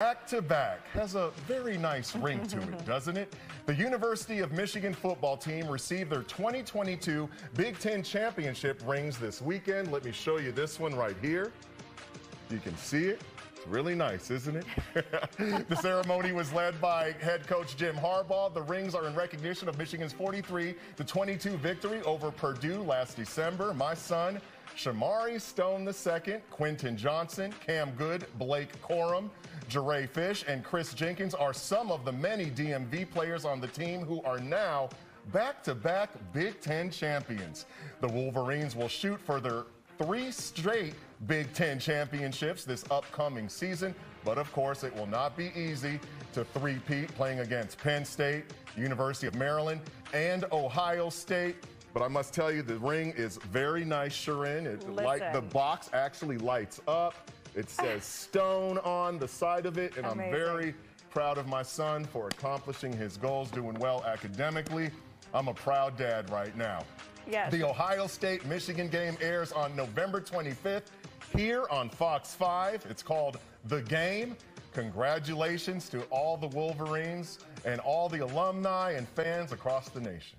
Back to back has a very nice ring to it, doesn't it? The University of Michigan football team received their 2022 Big Ten championship rings this weekend. Let me show you this one right here. You can see it. It's really nice, isn't it? the ceremony was led by head coach Jim Harbaugh. The rings are in recognition of Michigan's 43 22 victory over Purdue last December. My son, Shomari Stone II, Quinten Johnson, Cam Goode, Blake Corum, Jure Fish, and Kris Jenkins are some of the many DMV players on the team who are now back to back Big Ten champions. The Wolverines will shoot for their three straight Big Ten championships this upcoming season, but of course, it will not be easy to three-peat playing against Penn State, University of Maryland, and Ohio State. But I must tell you, the ring is very nice, Sharon. It light, the box actually lights up. It says stone on the side of it, and Amazing. I'm very proud of my son for accomplishing his goals, doing well academically. I'm a proud dad right now. Yes. The Ohio State Michigan game airs on November 25th here on Fox 5. It's called The Game. Congratulations to all the Wolverines and all the alumni and fans across the nation.